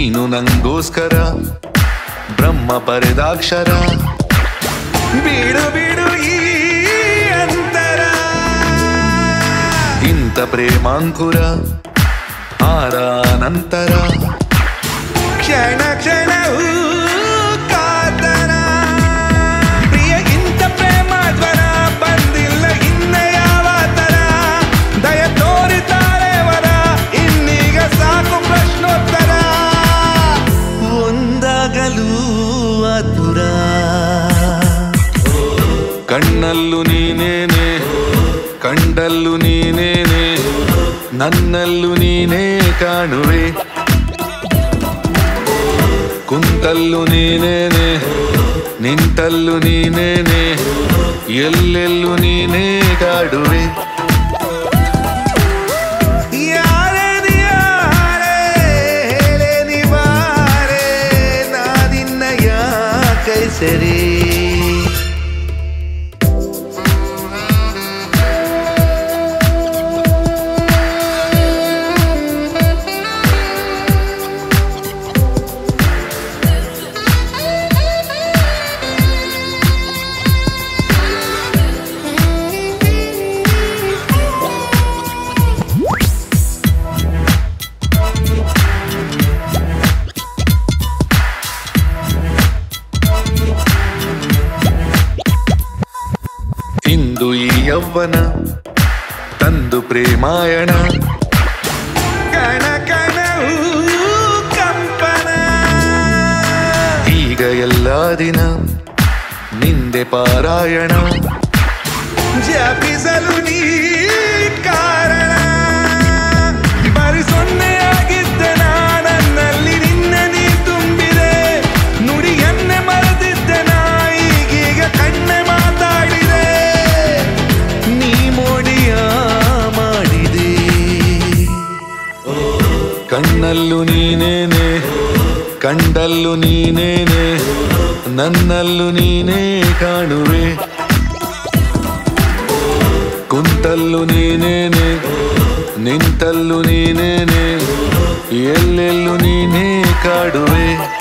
ನೀನು ನಂಗೋಸ್ಕರ ಬ್ರಹ್ಮ ಬರೆದಾಕ್ಷರ ಬೀಡು ಬೀಡು ಈ ಅಂತರ. ಇಂಥ ಪ್ರೇಮಾಂಕುರ ಆರ ನಂತರ ಕ್ಷಣ ಕ್ಷಣವೂ ನನ್ನಲ್ಲೂ ನೀನೇ ಕಾಣುವೆ. ಕುಂತಲ್ಲೂ ನೀನೇನೆ ನಿಂತಲ್ಲೂ ನೀನೇನೆ ಎಲ್ಲೆಲ್ಲೂ ನೀನೇ ಕಾಡುವೆ. ಇಂದು ಈ ಯೌವನ ತಂದು ಪ್ರೇಮಾಯಣ. ಕಣ ಕಣವು ಕಂಪನ. ಈಗ ಎಲ್ಲ ದಿನ ನಿಂದೆ ಪಾರಾಯಣ. ಜಪಿಸಲು ನೀ ಕಾರಣ. ಕಣ್ಣಲ್ಲೂ ನೀನೇನೆ ಕಂಡಲ್ಲೂ ನೀನೇನೆ ನನ್ನಲ್ಲೂ ನೀನೇ ಕಾಣುವೆ. ಕುಂತಲ್ಲೂ ನೀನೇನೆ ನಿಂತಲ್ಲೂ ನೀನೇನೆ ಎಲ್ಲೆಲ್ಲೂ ನೀನೇ ಕಾಡುವೆ.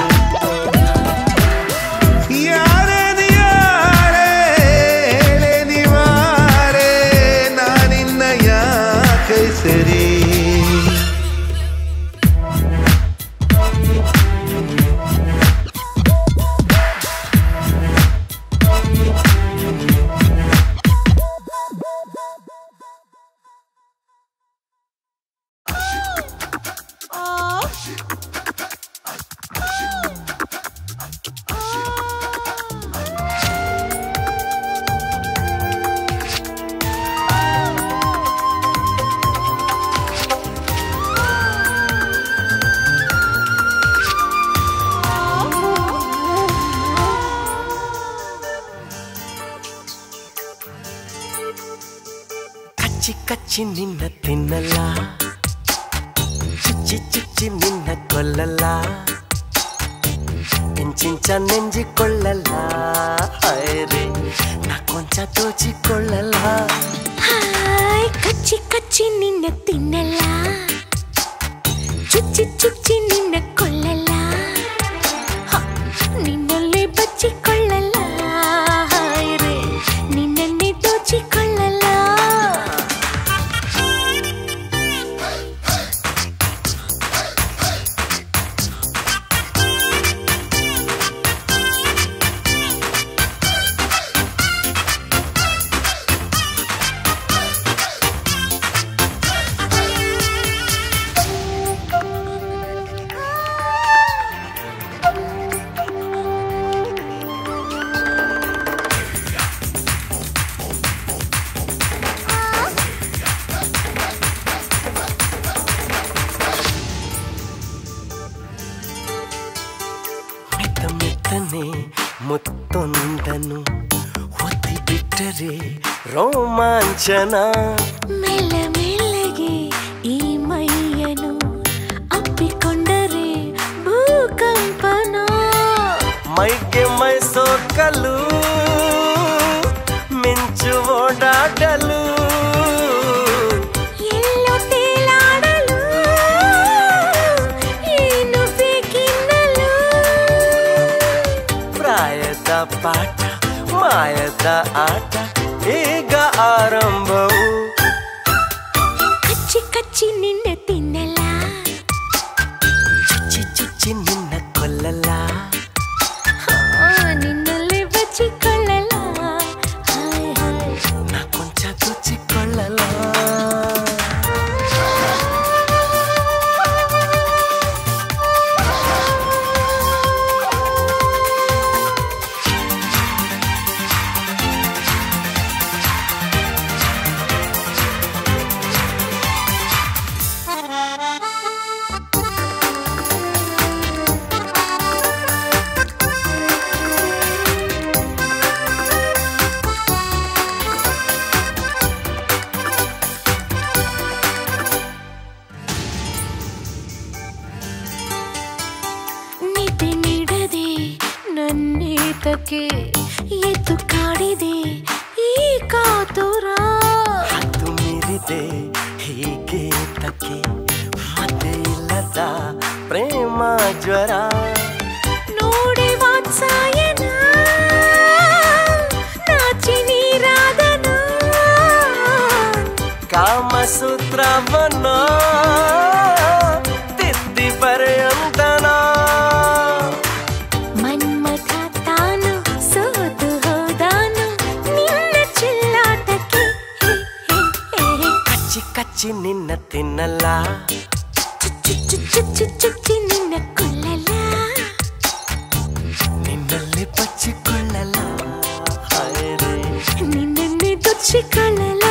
ಕಚ್ಚಿ ಕಚ್ಚಿ ನಿನ್ನ ತಿನ್ನಲ್ಲ చిచ్చి ಚಿಚ್ಚಿ ನಿನ್ನ ಕೊಲ್ಲಲ್ಲ ఇంచించ నెంజికొళ్ళలా అరే నా కొంచెం దోచికొళ్ళలా హాయ్ కచ్చి కచ్చి నిన్న తిన్నలా. చుచ్చి చుచ్చి నిన్న पाटा मायदा आटा एगा आरंभ నిన్నలా? నిన్నల్ని పచ్చి కొల్లలా నిన్నల్ని దొచ్చి కొల్లలా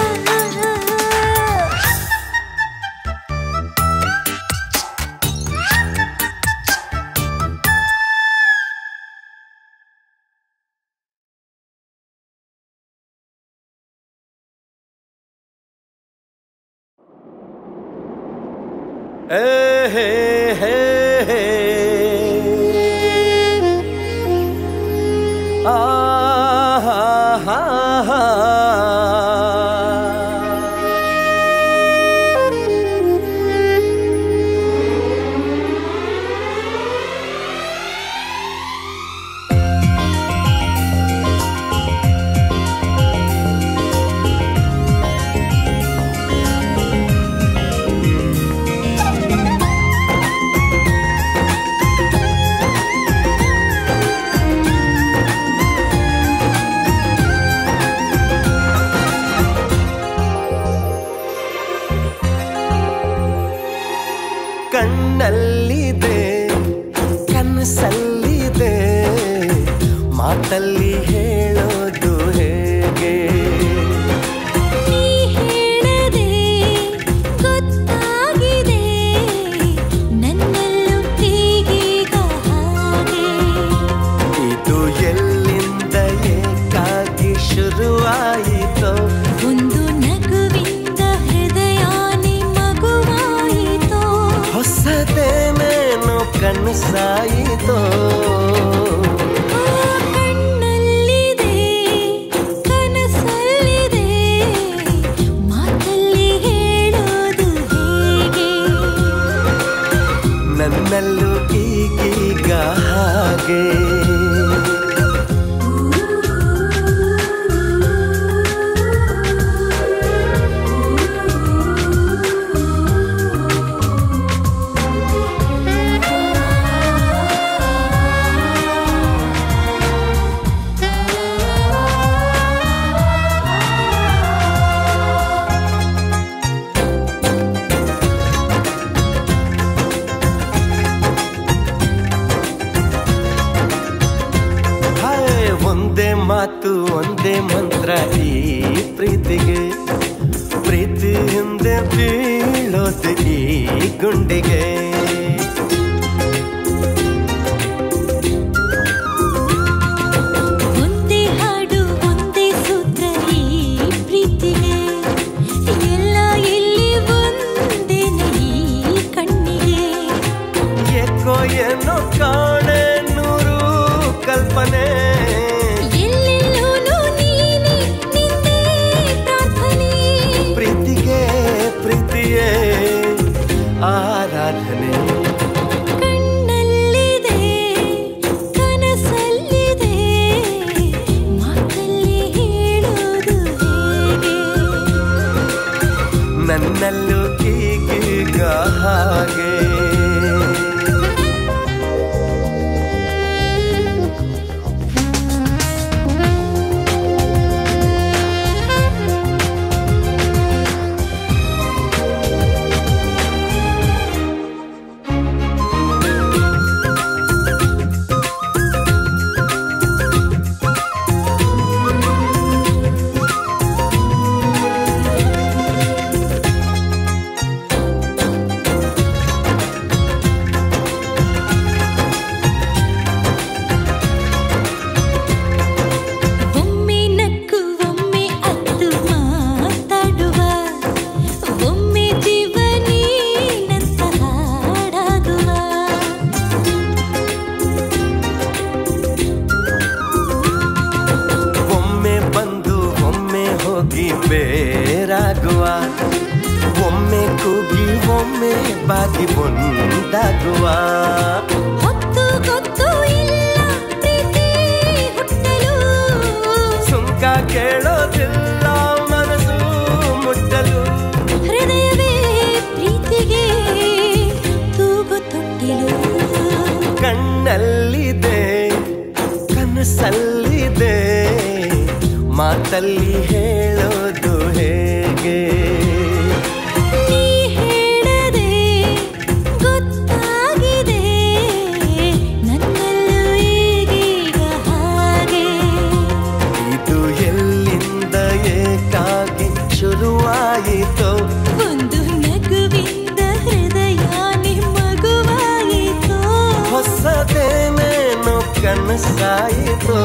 ಕನಸಾಯಿತೋ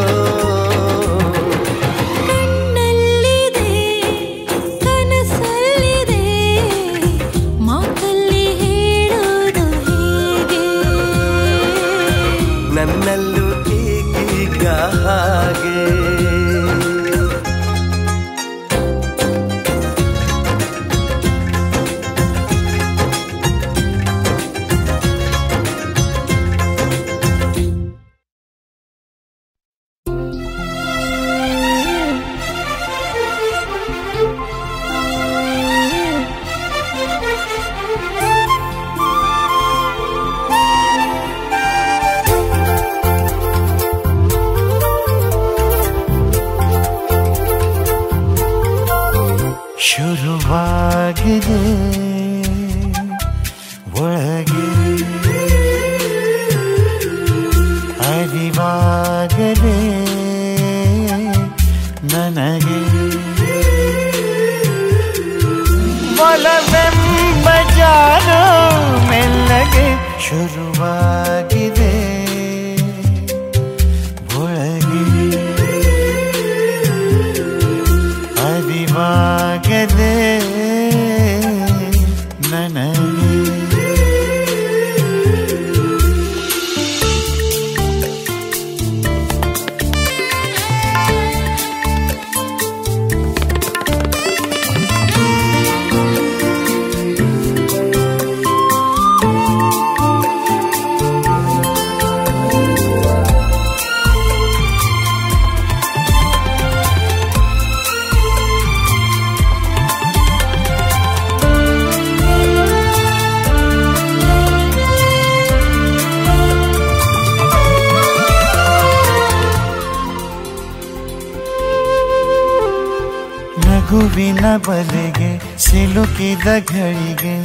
ಸಿಲುಕಿದ ಘಳಿಗೆ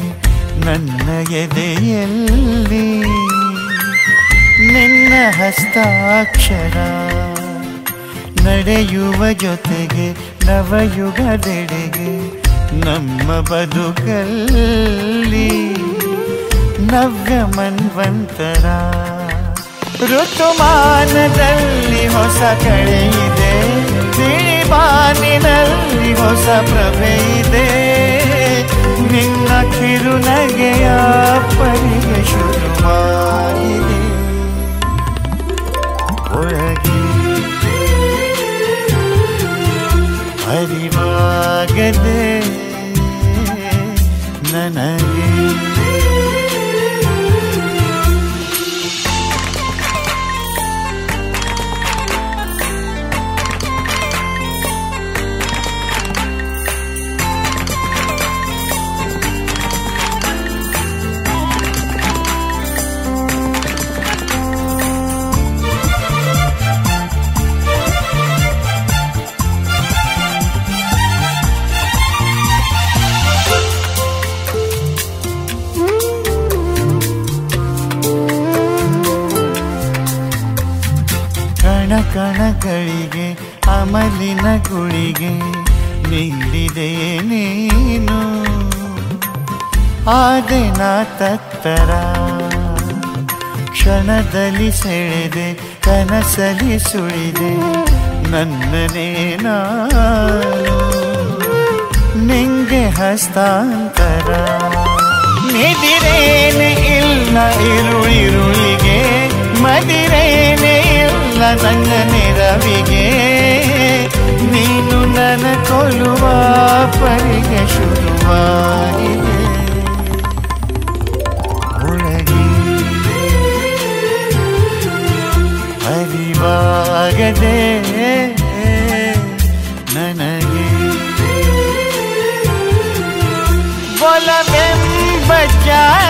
ನನ್ನ ಎದೆಯಲ್ಲಿ ನಿನ್ನ ಹಸ್ತಾಕ್ಷರ ನಡೆಯುವ ಜೊತೆಗೆ ನವಯುಗದೆಡೆಗೆ ನಮ್ಮ ಬದುಕಲ್ಲಿ ನವ್ಯ ಮನ್ವಂತರ ಋತುಮಾನದಲ್ಲಿ ಹೊಸ ಕಳೆಯಿದೆ ಇದೆ ಬಾನಿನಲ್ಲಿ ಹೊಸ ಪ್ರಭೆ ಇದೆ. ನಿನ್ನ ಕಿರುನಗೆಯ ಪರಿಗೆ ಶುರುವಾಗಿದೆ ಒಳಗೆ ಅರಿವಾಗದೆ ನನಗೆ ತತ್ತರ ಕ್ಷಣದಲ್ಲಿ ಸೆಳೆದೆ ಕನಸಲಿ ಸುಳಿದೆ ನನ್ನನೇ ನಾನು. ನಿಂಗೆ ಹಸ್ತಾಂತರ. ನಿದಿರೇನೆ ಇಲ್ಲ ಇರುಳಿರುಳಿಗೆ ಮದಿರೇನೆ ಇಲ್ಲ ನನ್ನ ನೆರವಿಗೆ. ನೀನು ನನ್ನ ಕೊಲ್ಲುವ ಪರಿಗೆ ಶುರುವಾಗಿದೆ ಅರಿವಾಗದೆ ನನಗೆ ಒಲವೆಂಬ ಜಾದು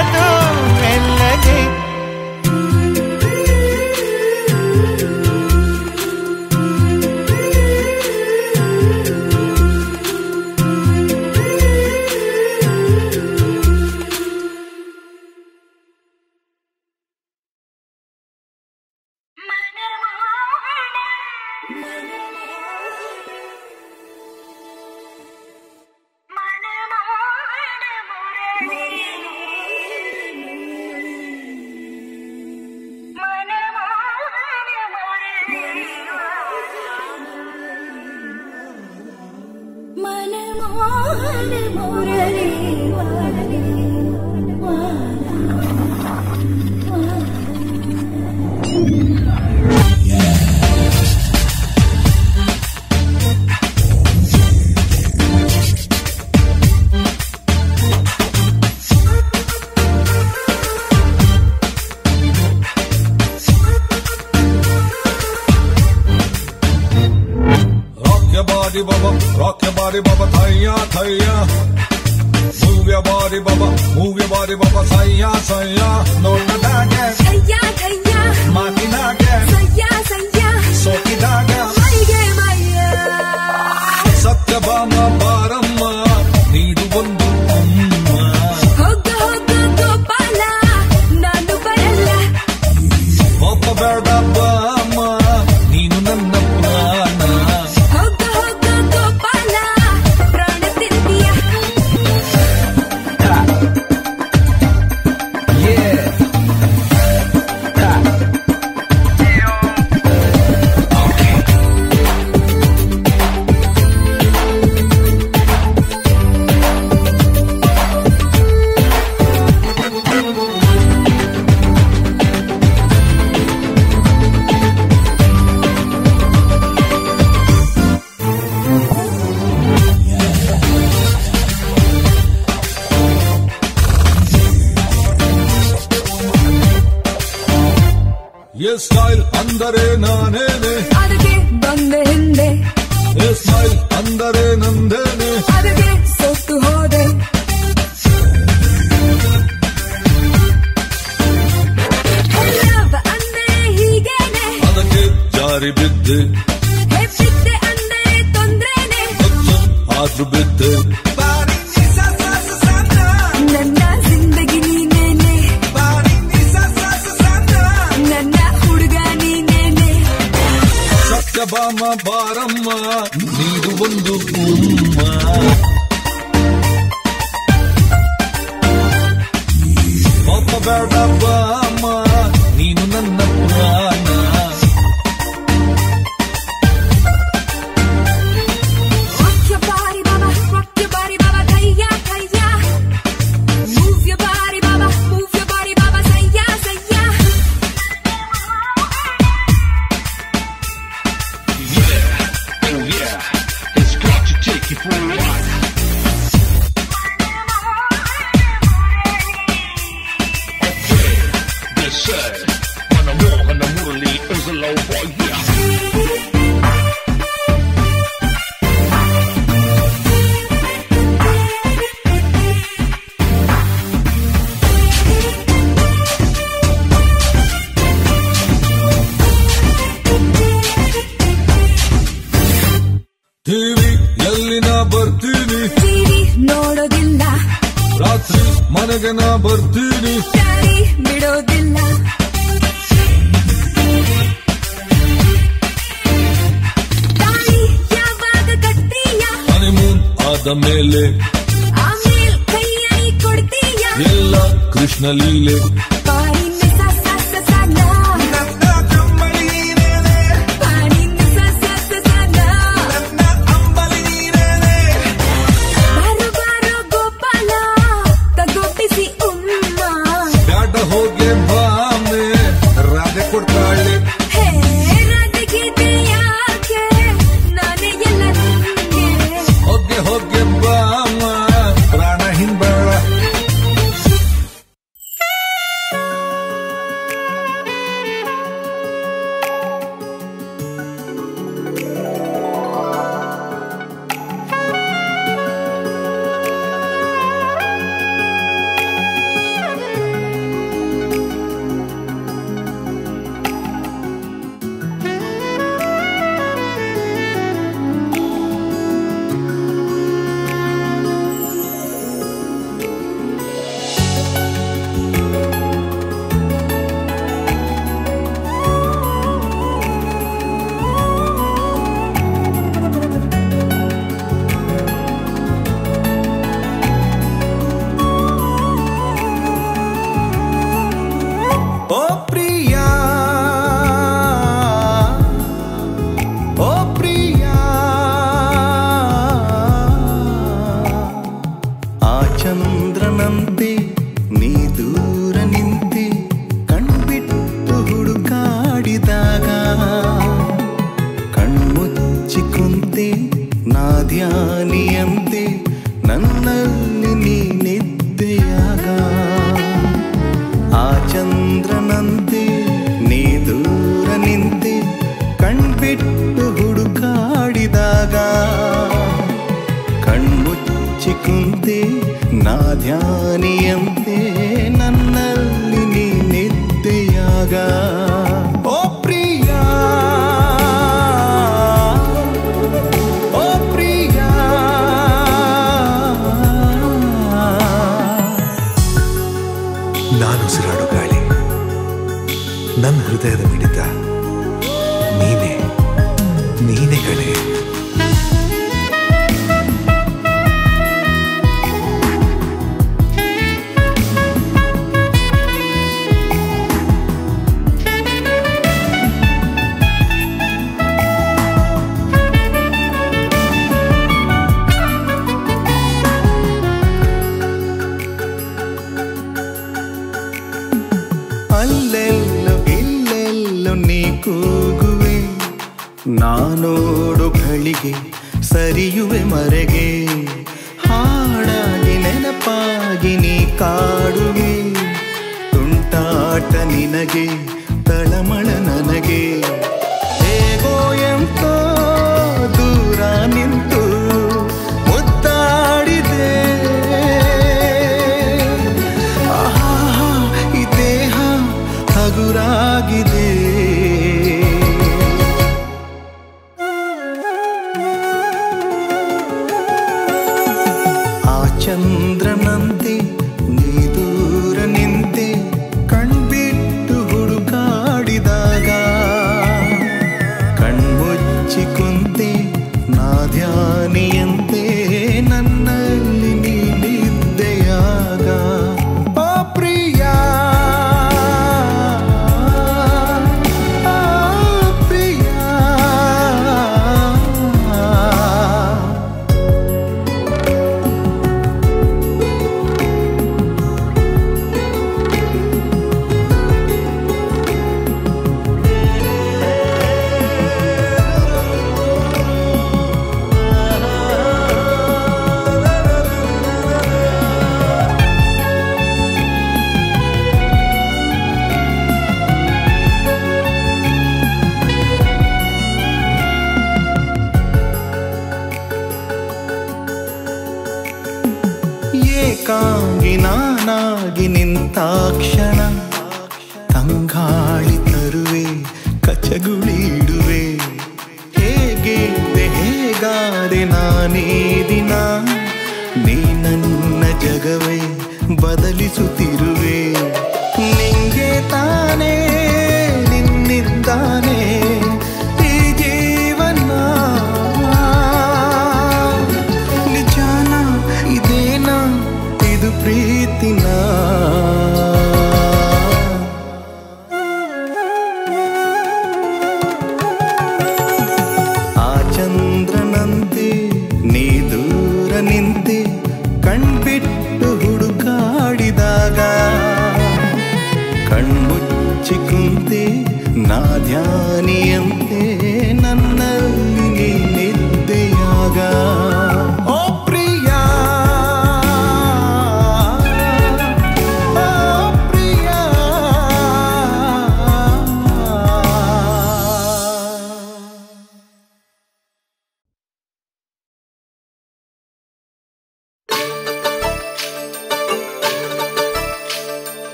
ಸ್ಟೈಲ್ ಅಂದರೆ ನಾನೇನೆ? ಅದಕ್ಕೆ ಬಂದೆ ಹಿಂದೆ. ಎ ಸ್ಟೈಲ್ ಅಂದರೆ ನಂದೇನೆ? ಅದಕ್ಕೆ ಸೊತ್ತು ಹೋದೆ. ಅದಕ್ಕೆ ಜಾರಿ ಬಿದ್ದೆ. ಬಿದ್ದೆ ಅಂದರೆ ತೊಂದ್ರೆನೆ. ಆದ್ರೂ ಬಿದ್ದೆ. ಮನೆಗೆ ನಾ ಬರ್ತೀನಿ. ಬಿಡೋದಿಲ್ಲ. ಆದ ಮೇಲೆ ಎಲ್ಲ ಕೃಷ್ಣ ಲೀಲೆ ನಿನಗೆ ತಳಮ ಹೇಗಾದೆ ನಾನೇ ದಿನ ನೀ ನನ್ನ ಜಗವೇ ಬದಲಿಸುತ್ತಿರುವೆ. ನಿಂಗೆ ತಾನೇ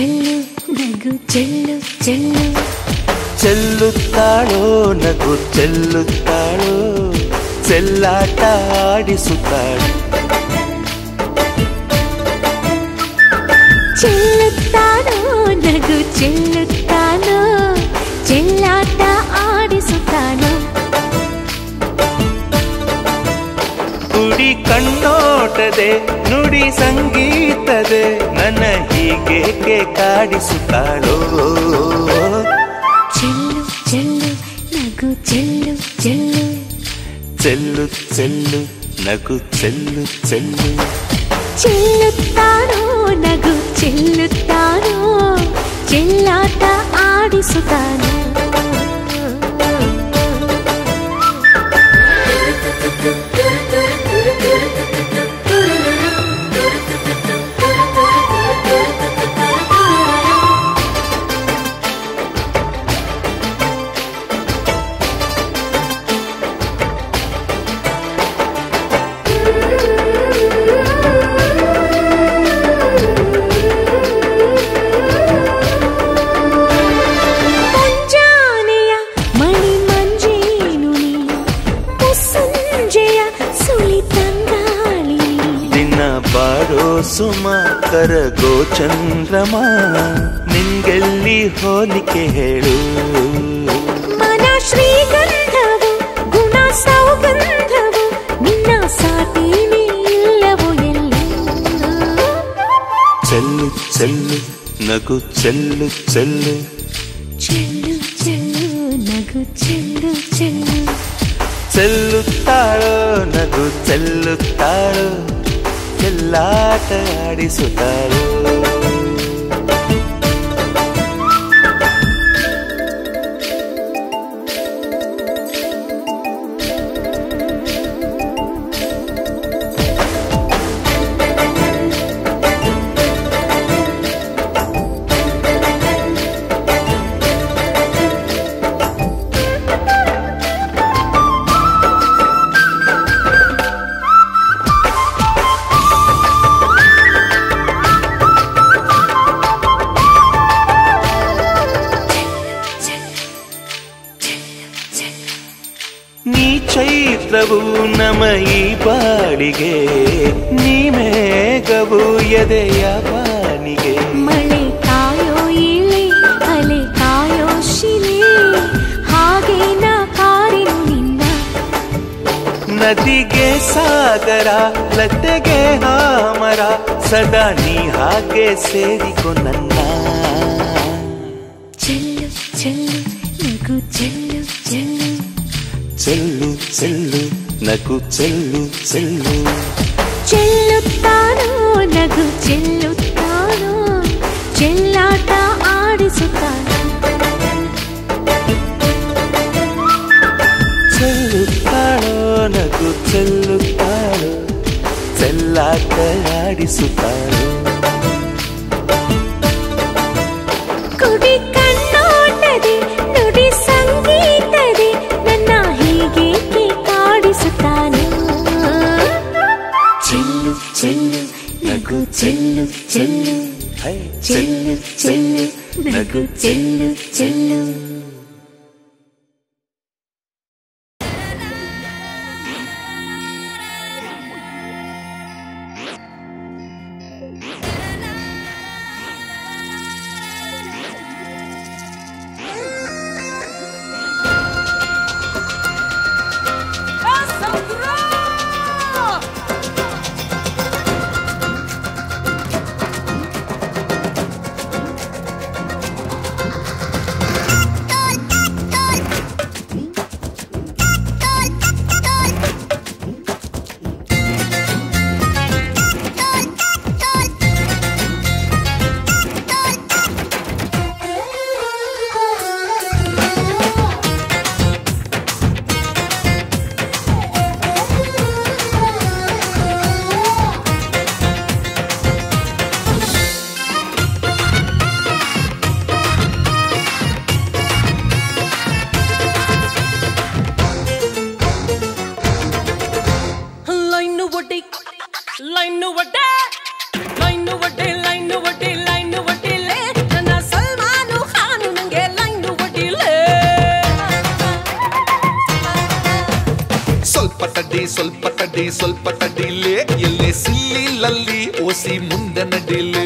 ಚೆಲ್ಲು ಚೆಲ್ಲು ನಗು ಚೆಲ್ಲು ಚೆಲ್ಲು ಚೆಲ್ಲುತ್ತಾಳೋ ನಗು ಚೆಲ್ಲುತ್ತಾಳೋ ಚೆಲ್ಲಾಟ ಆಡಿಸುತ್ತಾಳು ಚೆಲ್ಲುತ್ತಾನೋ ನಗು ಚೆಲ್ಲುತ್ತಾನೋ ಚೆಲ್ಲಾಟ ಆಡಿಸುತ್ತಾನೋ ಕಣ್ಣೋಟದೆ ನುಡಿ ಸಂಗೀತದೆ ನನ್ನ ಹೀಗೇಕೆ ಕಾಡಿಸುತ್ತಾಳೋ ಚೆಲ್ಲು ಚೆಲ್ಲು ನಗು ಚೆಲ್ಲು ಚೆಲ್ಲು ಚೆಲ್ಲು ಚೆಲ್ಲು ನಗು ಚೆಲ್ಲು ಚೆಲ್ಲು ಚೆಲ್ಲುತ್ತಾನೋ ನಗು ಚೆಲ್ಲುತ್ತಾನೋ ಚೆಲ್ಲಾಟ ಆಡಿಸುತ್ತಾನೋ ಸುಮ ಕರಗೋ ಚಂದ್ರಮ ನಿನ್ಗೆಲ್ಲಿ ಹೋಲಿಕೆ ಹೇಳು ಮನ ಶ್ರೀಗಂಧವು ಗುಣ ಸೌಗಂಧವು ನಿನ್ನ ಸಾಟಿನೇ ಇಲ್ಲವೋ ಎಲ್ಲಿ ಚೆಲ್ಲು ಚೆಲ್ಲು ನಗು ಚೆಲ್ಲು ಚೆಲ್ಲು ಚೆಲ್ಲು ಚೆಲ್ಲು ನಗು ಚೆಲ್ಲು ಚೆಲ್ಲು ಚೆಲ್ಲುತ್ತಾಳೋ ನಗು ಚೆಲ್ಲುತ್ತಾಳೋ ಚೆಲ್ಲಾಟ ಆಡಿಸುತ್ತಾಳೋ ತರ ಲತೆಗೆ ಹಾಮರ ಸದಾ ನೀ ಹಾಗೆ ಸೇರಿಕೊ ನನ್ನ ಚೆಲ್ಲು ಚೆಲ್ಲು ನಗು ಚೆಲ್ಲು ಚೆಲ್ಲು చెల్లు చెల్లు నాకు చెల్లు చెల్లు. చెల్లుతాను నాకు చెల్లుతాను చెల్లాట ఆడిసుతాను ಆಟವಾಡಿಸುತ್ತಾನೆ ಕುಡಿ ಕಣ್ಣೋಟದೆ ನುಡಿ ಸಂಗೀತದೆ ನನ್ನ ಹೀಗೇಕೆ ಕಾಡಿಸುತ್ತಾನೆ ಚೆಲ್ಲು ಚೆಲ್ಲು ನಗು ಚೆಲ್ಲು ಚೆಲ್ಲು ಚೆಲ್ಲು ಚೆಲ್ಲು ನಗು ಚೆಲ್ಲು ಚೆಲ್ಲು ಸ್ವಲ್ಪ ತಡಿ ಸ್ವಲ್ಪ ತಡಿ ಸ್ವಲ್ಪ ತಡಿಲೆ ಎಲ್ಲೇ ಸಿಲ್ಲಿ ಲಲ್ಲಿ ಓಸಿ ಮುಂದೆ ನಡಿಲೆ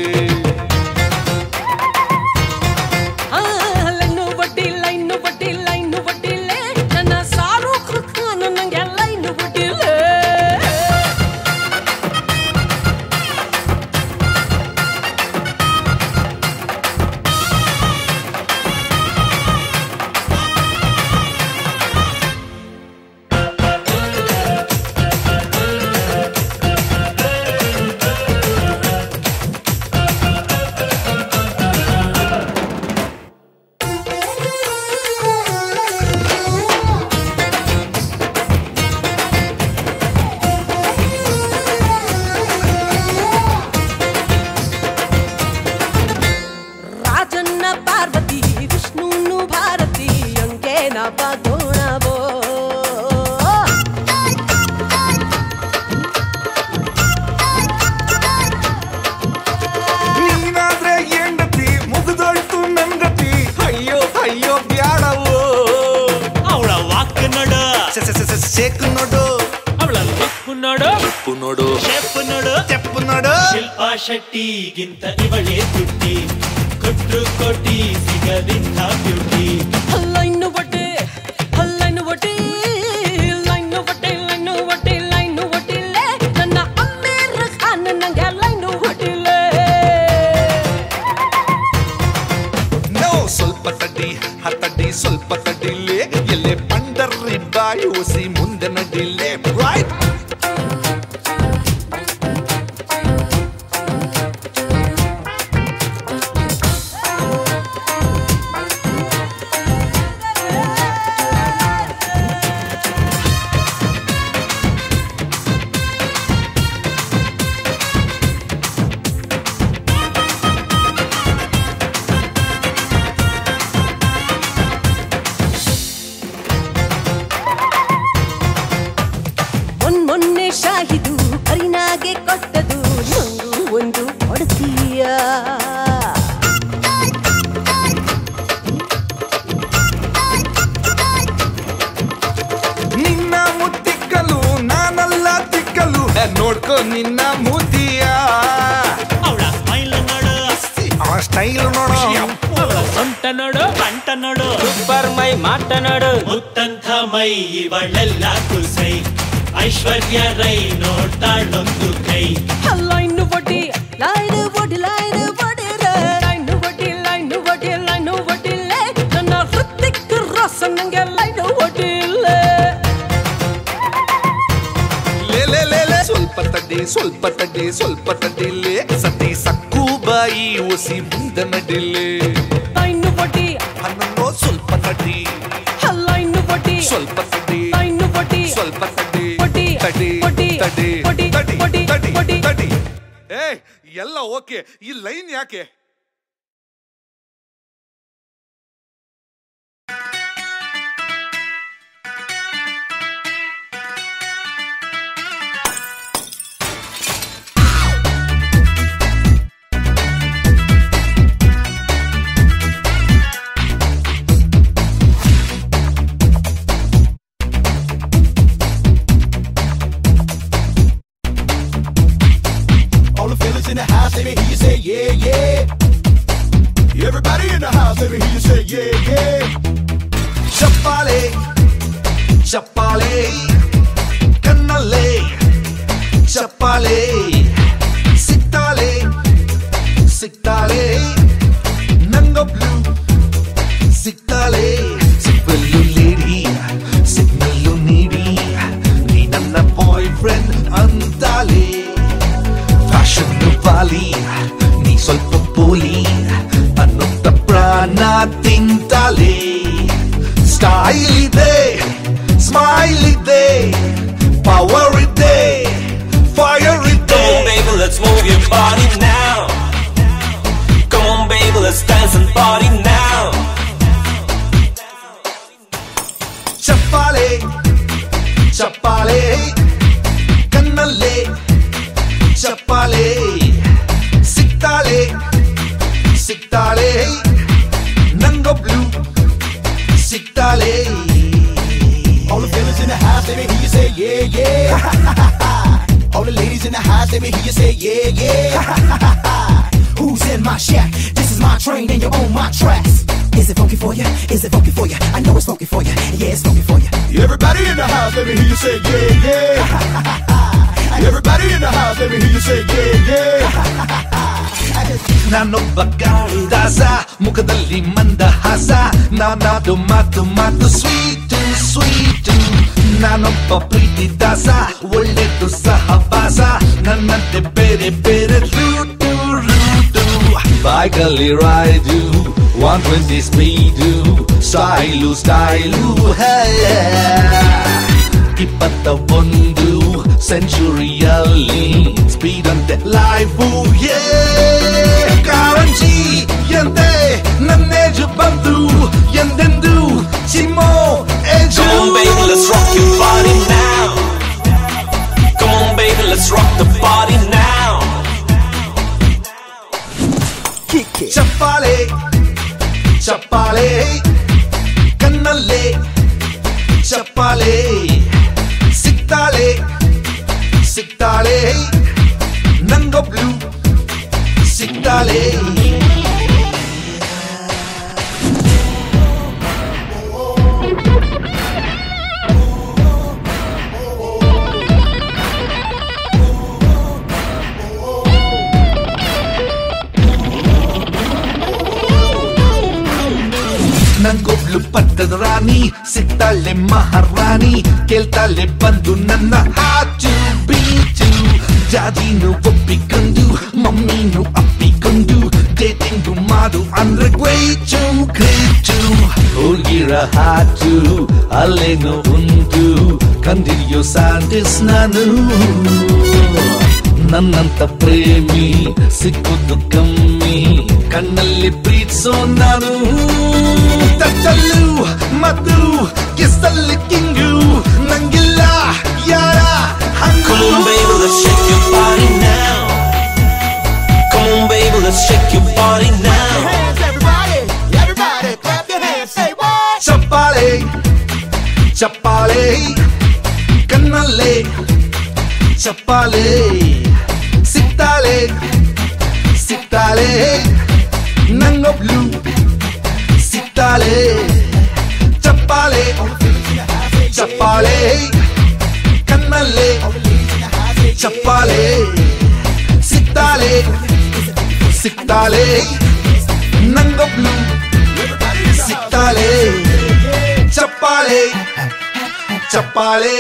house, let me hear you say yeah, yeah. Who's in my shack? This is my train and you're on my tracks. Is it funky for you? Is it funky for you? I know it's funky for you. Yeah, it's funky for you. Everybody in the house, let me hear you say yeah, yeah. Everybody in the house, let me hear you say yeah, yeah. ನಾನೊಬ್ಬ ಕಾಳಿದಾಸ ಮುಖದಲ್ಲಿ ಮಂದಹಾಸ ನಾನಾದು ಮಾತು ಮಾತು sweet sweet ನಾನೊಬ್ಬ ಪ್ರೀತಿ ದಾಸ ಒಳ್ಳೆದು ಸಹವಾಸ ನನ್ನಂತೆ ಬೇರೆ ಬೇರೆ ರೂಟು ರೂಟು ಬೈಕಲ್ಲಿ ride one twenty speed style style ಇಪ್ಪತ್ತ ಒಂದು ಸೆಂಚುರಿಯಲ್ಲಿ ಸ್ಪೀಡ್ ಅಂತೆ ಲೈಫು ಏ ಕಾರಂಜಿ ಎಂದೆ ನನ್ನೇಜು ಬಂದು ಎಂದೆಂದು ಚಿಮ್ಮೋ age Come on, baby, let's rock your body now. Come on, baby, let's rock the body now. Kick it. Chappale, chappale, kannale, chappale, siktale, siktale, nango blue, siktale. ನಂಗೊಬ್ಳು ಪಟ್ಟದ ರಾಣಿ ಸಿಗ್ತಾಳೆ ಮಹಾರಾಣಿ ಕೇಳ್ತಾಳೆ ಬಂದು ನನ್ನ ಹಾಚು ಬೀಚು ಜಾಜಿನು ಒಪ್ಪಿಕೊಂಡು ಮಮ್ಮಿನು ಅಪ್ಪಿಕೊಂಡು ಡೇಟಿಂಗು ಮಾಡು ಅಂದ್ರೆ ಗ್ರೇಚು ಗ್ರೇಚು ಹುಡುಗಿರ ಹಾಚು ಅಲ್ಲೇನೋ ಉಂಟು ಕಂಡಿರಿಯೋ ಸಾಂಟಿಸ್ ನಾನು ನನ್ನಂತ ಪ್ರೇಮಿ ಸಿಕ್ಕುದು ಕಮ್ಮಿ ಕಣ್ಣಲ್ಲಿ ಪ್ರೀತಿಸೋ ನಾನು ಟಚ್ಚಲ್ಲು ಮತ್ತು ಕಿಸ್ಸಲ್ಲಿ ಕಿಂಗು ನಂಗಿಲ್ಲ ಯಾರ Come on, baby, let's shake your body चप्पाले कन्नले चप्पाले सिताले सिताले नंगबलु सिताले चप्पाले चप्पाले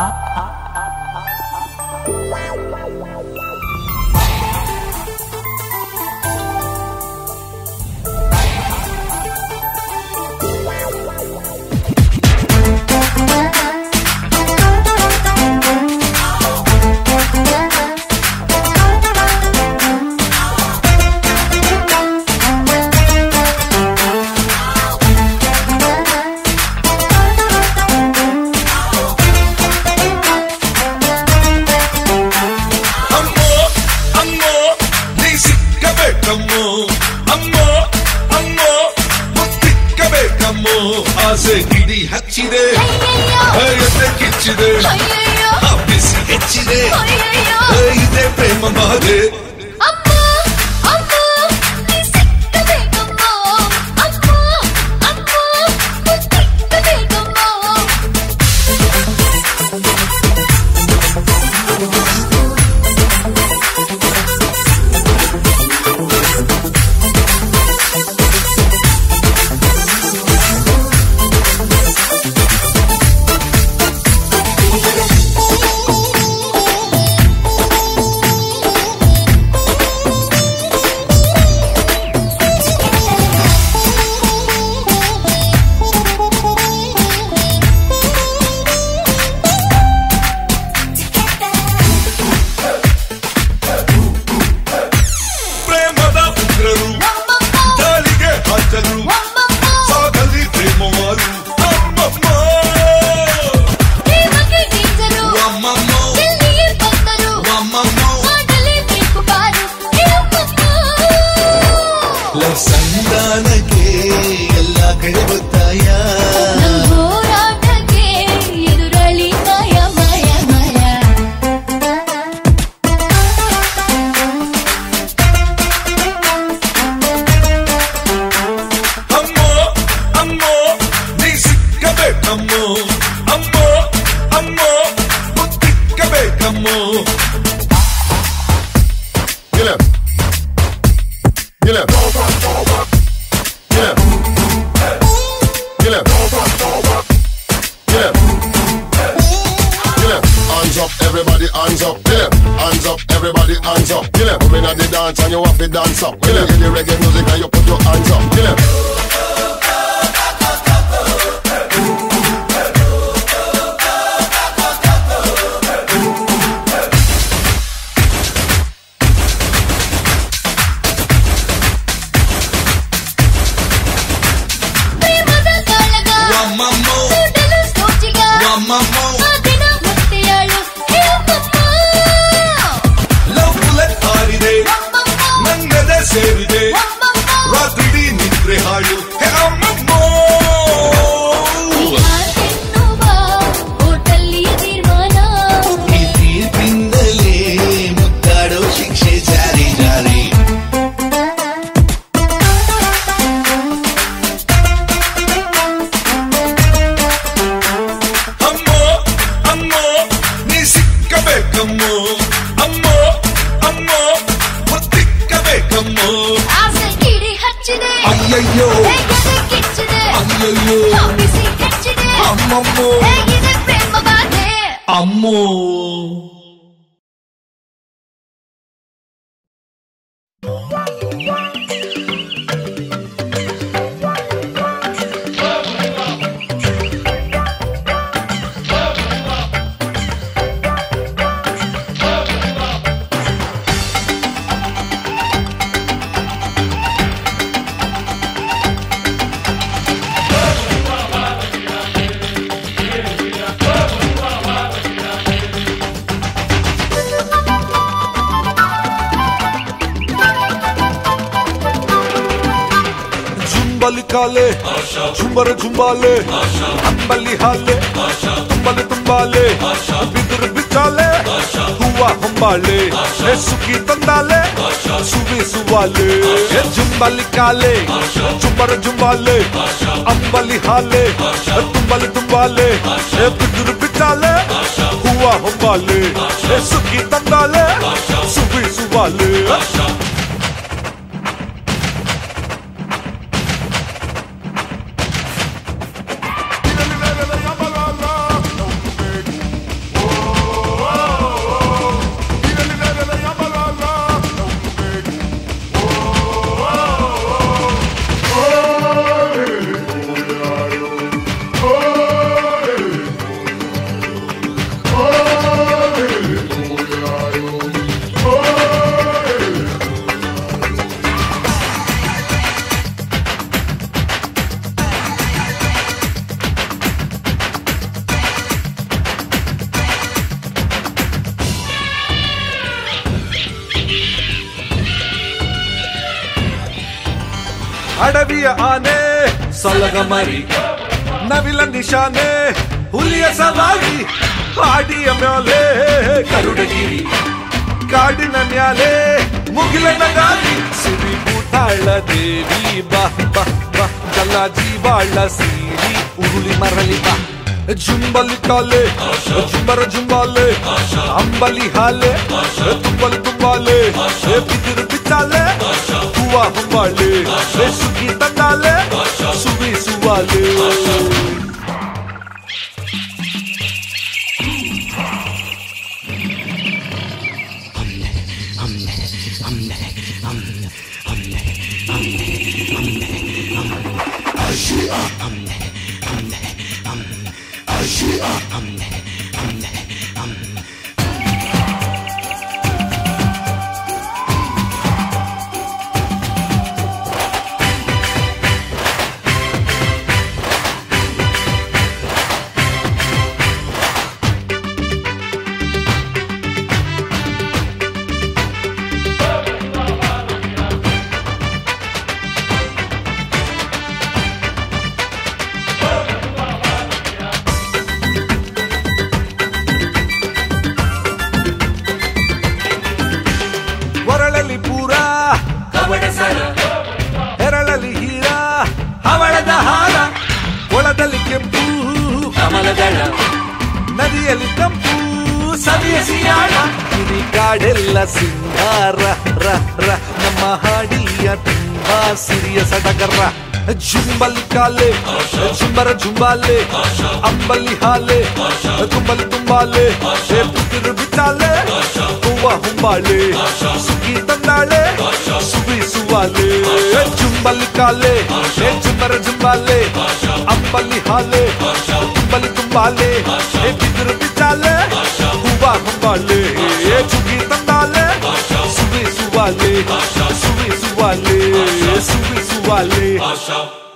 Ah, ah. 허리스 행진을 온몸 안무 Galle ಚುಂಬರ ಚುಂಬಾಲೆ अम्बली हाले तुम्बल तुम्बाले बिदुर बिचाले हुआ हम्बाले ये सुखी तंदाले, सुबे सुवाले ये जुम्बाली काले चुपर जुम्बाले अम्बली हाले तुम्बल तुम्बाले ये बिजुर बिचाले, हुआ हम्बाले ये सुखी तंदाले, सुबे सुवाले ದಾರಿಯ ಆನೆ ಸಲಗ ಮರಿ ನವಿಲ ನಿಶಾನೆ ಹುಲಿಯ ಸವಾರಿ ಹಾಡಿಯ ಮ್ಯಾಲೆ ಕರುಡಗಿರಿ ಕಾಡಿನ ಮ್ಯಾಲೆ ಮುಗಿಲನ ಗಾಲಿ ಸಿರಿ ಬೂಟಾಳ ದೇವಿ ಬಾ ಬಾ ಬಾ ಜಲ ಜೀವಾಳ ಸೀರಿ ಉರುಳಿ ಮರಳಿ ಬಾ ಜುಂಬಲಿ ಕಾಲೆ ಜುಂಬರ ಜುಂಬಾಲೆ ಅಂಬಲಿ ಹಾಲೆ ತುಂಬಲಿ ತುಂಬಾಲೆ ಬಿದಿರು ಬಿಚ್ಚಾಲೆ ಹೂವ ಹೊಂಬಾಳೆ ಸುಗಿ ತಂದಾಲೆ ಸುವಿ ಸುವಾಲೆ ಪೂರ ಕವಡ ಸರ ಹೆರಳಲಿ ಹೀರ ಹವಳದ ಹಾರ ಕೊಳದಲ್ಲಿ ಕೆಂಪು ಕಮಲದಳ ನದಿಯಲ್ಲಿ ತಂಪು. ಸವಿಯ ಸಿಯಾಳ. ಇಡೀ ಕಾಡೆಲ್ಲ ಸಿಂಗಾರ ರ ರ ನಮ್ಮ ಹಾಡಿಯ ತುಂಬಾ ಸಿರಿಯ ಸಡಗರ. झुम्बल काले झुम्बर झुम्बाले अम्बली हाले तुम्बल तुम्बाले पुत्र बिताले, हुआ हुम्बाले सुखी तंदाले सुबी सुवाले। झुम्बल काले झुम्बर झुम्बाले अम्बली हाले तुम्बल तुम्बाले हे पुत्र बिताले, हुआ हुम्बाले झुकी तंदाले सुबी सुवाले Suale, Suale, Suale.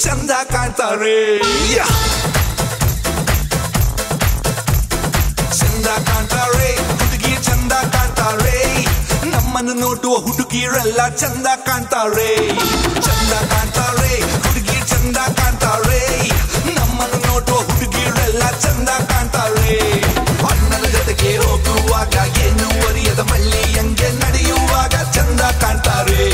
ಚಂದ ಕಾಣ್ತಾರೆ. ಚಂದ ಕಾಣ್ತಾರೆ ಹುಡುಗಿ ಚಂದ ಕಾಣ್ತಾರೆ ನಮ್ಮನ್ನು ನೋಡುವ ಹುಡುಗಿಯರೆಲ್ಲ ಚಂದ ಕಾಣ್ತಾರೆ ಚಂದ ಕಾಣ್ತಾರೆ ಹುಡುಗಿ ಚಂದ ಕಾಣ್ತಾರೆ ನಮ್ಮನ್ನು ನೋಡುವ ಹುಡುಗಿಯರೆಲ್ಲ ಚಂದ ಕಾಣ್ತಾರೆ ಅಣ್ಣನ ಜೊತೆಗೆ ಹೋಗುವಾಗ, ಏನು ಒರಿಯದ ಮಲ್ಲಿ ಹಂಗೆ ನಡೆಯುವಾಗ ಚಂದ ಕಾಣ್ತಾರೆ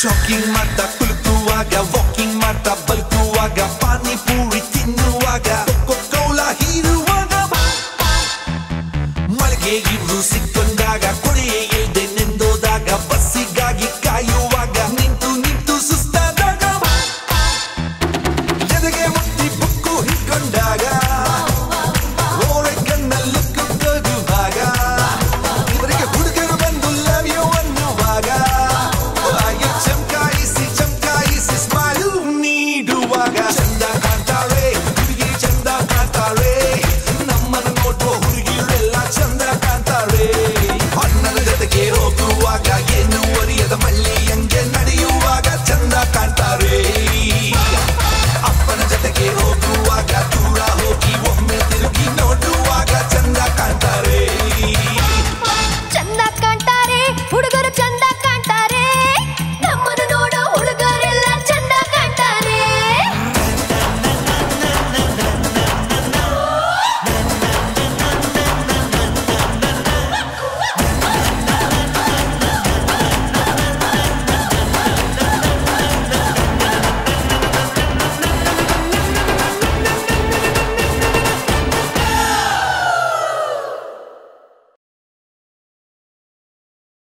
Jogging marta kulku aga, walking marta balku aga,